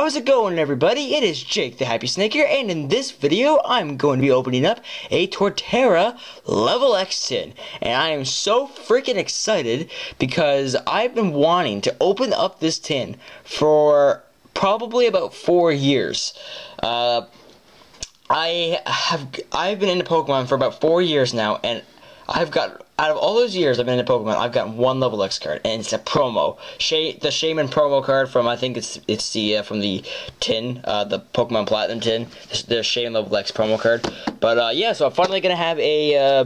How's it going everybody? It is Jake the Happy Snake here and in this video I'm going to be opening up a Torterra Level X tin and I am so freaking excited because I've been wanting to open up this tin for probably about four years. Uh, I have I've been into Pokemon for about four years now and I've got out of all those years I've been into Pokemon, I've gotten one level X card, and it's a promo. The Shaymin promo card from I think it's it's the uh, from the tin, uh, the Pokemon Platinum tin, the Shaymin level X promo card. But uh, yeah, so I'm finally gonna have a. Uh,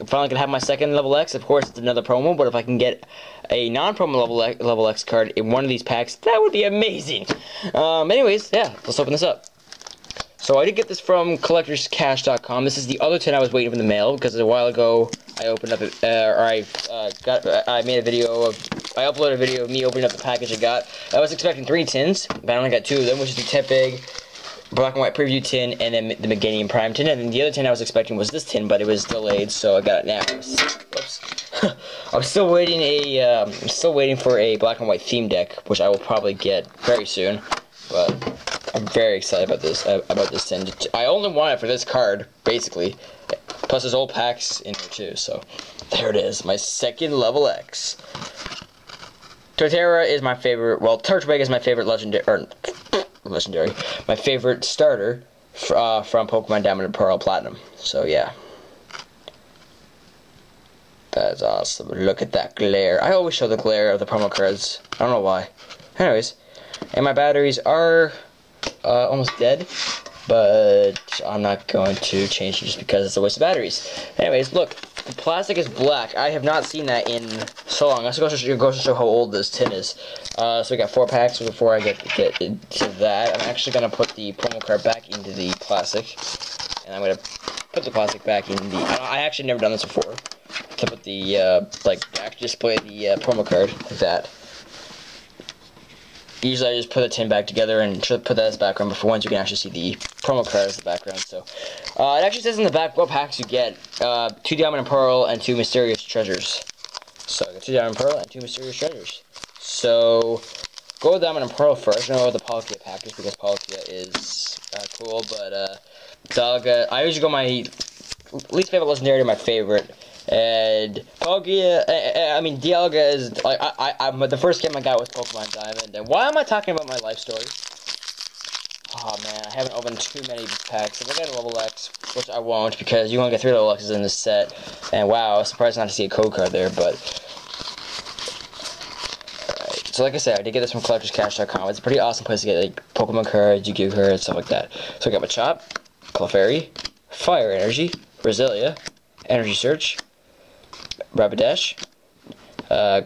I'm finally gonna have my second level X. Of course, it's another promo, but if I can get a non-promo level level X card in one of these packs, that would be amazing. Um, anyways, yeah, let's open this up. So I did get this from collectorscache.com. This is the other tin I was waiting for in the mail because a while ago I opened up, it, uh, or I uh, got, I made a video of, I uploaded a video of me opening up the package I got. I was expecting three tins, but I only got two of them, which is the Tepig black and white preview tin and then the Meganium Prime tin. And then the other tin I was expecting was this tin, but it was delayed, so I got it now. Whoops. I'm still waiting a, um, I'm still waiting for a black and white theme deck, which I will probably get very soon. But I'm very excited about this uh, about this tin. I only want it for this card, basically. Plus, there's old packs in here too. So there it is, my second level X. Torterra is my favorite. Well, Turtwig is my favorite legendary. Or, legendary. My favorite starter uh, from Pokemon Diamond and Pearl Platinum. So yeah. That's awesome. Look at that glare. I always show the glare of the promo cards. I don't know why. Anyways, and my batteries are uh, almost dead, but I'm not going to change it just because it's a waste of batteries. Anyways, look, the plastic is black. I have not seen that in so long. That's goes to, goes to show how old this tin is. Uh, so we got four packs before I get, get into that. I'm actually going to put the promo card back into the plastic. And I'm going to put the plastic back in the... I actually never done this before. To put the, uh, like, actually display the uh, promo card like that. Usually I just put the tin back together and put that as background, but for once you can actually see the promo card as the background. So uh, it actually says in the back what packs you get. Uh, two Diamond and Pearl and two Mysterious Treasures. So I got two Diamond and Pearl and two Mysterious Treasures. So go with Diamond and Pearl first. I know the Palkia package because Palkia is uh, cool, but uh, I usually go my least favorite legendary to my favorite. And Palkia, uh, uh, uh, I mean, Dialga is like I, I, I'm the first game I got was Pokemon Diamond. And why am I talking about my life story? Oh man, I haven't opened too many packs. If I get a level X, which I won't because you only get three level X's in this set. And wow, I was surprised not to see a code card there, but. So like I said, I did get this from collectorscache.com. It's a pretty awesome place to get like Pokemon cards, Yu-Gi-Oh cards, stuff like that. So I got Machop, Clefairy, Fire Energy, Roselia, Energy Search, Rapidash, uh,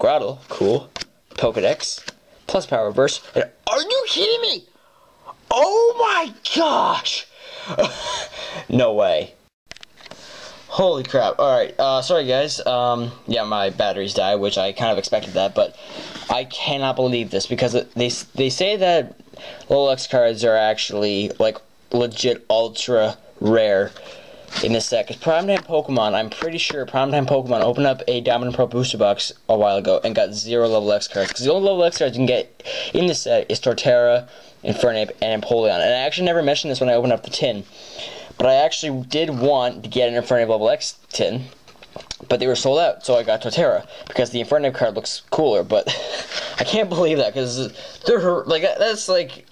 cool, Pokedex, plus Power Burst, and are you kidding me? Oh my gosh! no way. Holy crap. Alright, uh, sorry guys. Um, yeah, my batteries died, which I kind of expected that, but I cannot believe this because they, they say that X cards are actually, like, legit ultra rare in this set. Because Primetime Pokemon, I'm pretty sure Primetime Pokemon opened up a Diamond Pro booster box a while ago and got zero level X cards. Because the only level X cards you can get in this set is Torterra, Infernape, and Empoleon. And I actually never mentioned this when I opened up the tin. But I actually did want to get an Infernape level X tin. But they were sold out, so I got Torterra because the Infernape card looks cooler. But I can't believe that because they're like that's like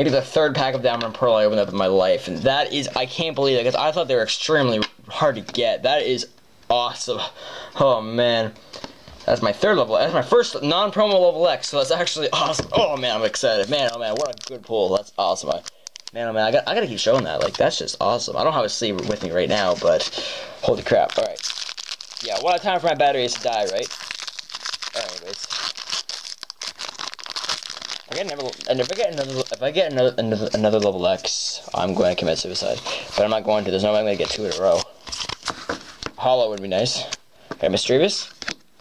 maybe the third pack of Diamond Pearl I opened up in my life, and that is I can't believe it because I thought they were extremely hard to get. That is awesome. Oh man. That's my third level. That's my first non-promo level X, so that's actually awesome. Oh man, I'm excited. Man, oh man, what a good pull. That's awesome. I, man, oh man, I got I gotta keep showing that. Like that's just awesome. I don't have a sleeve with me right now, but holy crap. Alright. Yeah, what a time for my batteries to die, right? All right, anyways. I get another, and if I get another, if I get another, another, another level X, I'm going to commit suicide. But I'm not going to. There's no way I'm going to get two in a row. Holo would be nice. Okay, Misdreavus,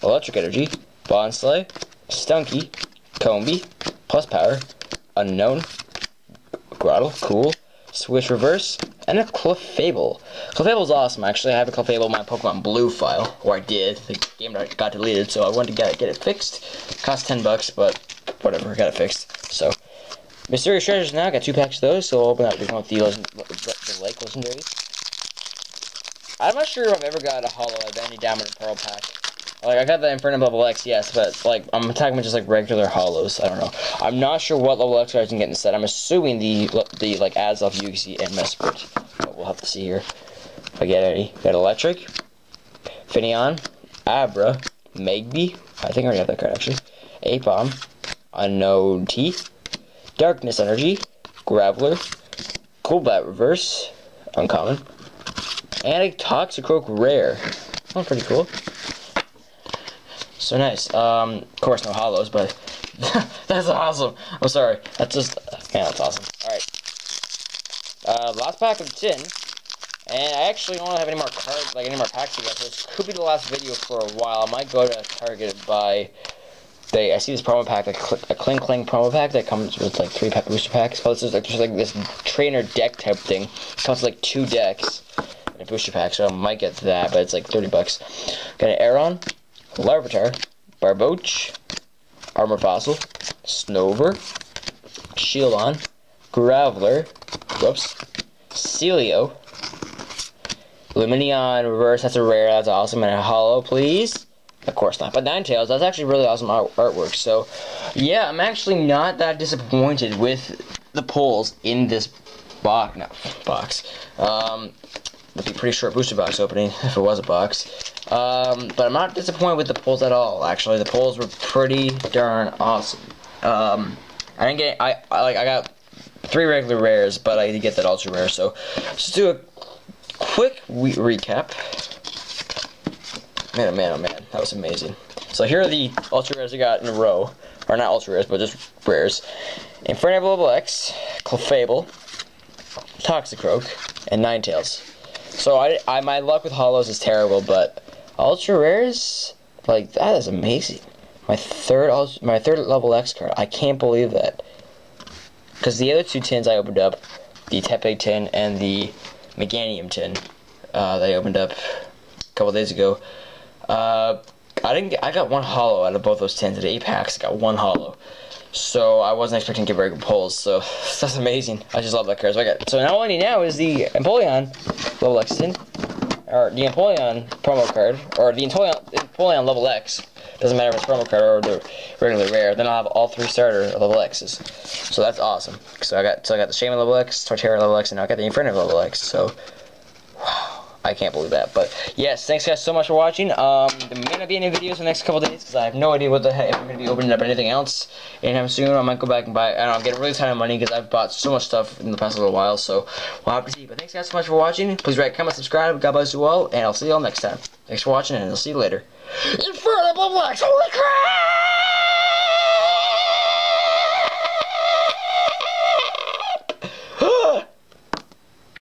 Electric Energy, Bonsly, Stunky, Combee, Plus Power, Unown, Grotle, cool, Switch Reverse, and a Clefable. Clefable's awesome, actually. I have a Clefable in my Pokemon Blue file, or I did. The game got deleted, so I wanted to get, get it fixed. It cost 10 bucks, but whatever, got it fixed. So, Mysterious Treasures now, got two packs of those, so I'll open up the one with the, Lake Legendaries. I'm not sure if I've ever got a Holo of any Diamond and Pearl pack. Like, I got the Inferno level X, yes, but, like, I'm talking about just, like, regular holos. I don't know. I'm not sure what level X I can get instead. I'm assuming the, the like, Azelf, Uxie, and Mesprit. But we'll have to see here if I get any. Got Electric, Finneon, Abra, Magby. I think I already have that card, actually. Aipom, Unown T, Darkness Energy, Graveler, Golbat Reverse, Uncommon, and a Toxicroak Rare. Oh, pretty cool. So nice. Um, of course, no holos, but that's awesome. I'm sorry. That's just, man, that's awesome. Alright. Uh, last pack of tin. And I actually don't have any more cards, like any more packs to get, so this could be the last video for a while. I might go to Target buy they I see this promo pack, like a Kling Kling promo pack that comes with like three pack booster packs. This is like like this trainer deck type thing. It comes with like two decks and a booster pack, so I might get that, but it's like 30 bucks. Got an Aron, Larvitar, Barboach, Armor Fossil, Snover, Shieldon, Graveler, whoops, Celio, Lumineon Reverse, that's a rare, that's awesome, and a Holo, please. Of course not, but Ninetales, that's actually really awesome art artwork, so yeah, I'm actually not that disappointed with the pulls in this box, no, box. Um, would be pretty short booster box opening if it was a box. Um, but I'm not disappointed with the pulls at all. Actually, the pulls were pretty darn awesome. Um, I didn't get I, I like I got three regular rares, but I did get that ultra rare. So let's do a quick re recap. Man, oh man, oh man, that was amazing. So here are the ultra rares I got in a row, or not ultra rares, but just rares. Inferno Level X, Clefable, Toxicroak, and Ninetales. So I, I my luck with holos is terrible, but ultra rares, like that is amazing. My third my third level X card. I can't believe that. Because the other two tins I opened up, the Tepig tin and the Meganium tin, uh, I opened up a couple days ago. Uh, I didn't. Get, I got one holo out of both those tins. At eight packs, got one holo, So I wasn't expecting to get very good pulls. So that's amazing. I just love that card. So I got. So now all I need now is the Empoleon level X or the Empoleon promo card, or the Empoleon, Empoleon level X. Doesn't matter if it's promo card or the regular rare. Then I'll have all three starter level X's. So that's awesome. So I got so I got the Shaymin level X, Torterra level X, and now I got the Inferno level X. So. I can't believe that. But yes, thanks guys so much for watching. Um, there may not be any videos in the next couple days because I have no idea what the heck if I'm going to be opening up anything else anytime soon. I might go back and buy. I'm getting really tired of money because I've bought so much stuff in the past little while. So we'll have to see. But thanks guys so much for watching. Please rate, comment, subscribe. God bless you all, and I'll see you all next time. Thanks for watching, and I'll see you later. Infernal! Holy crap!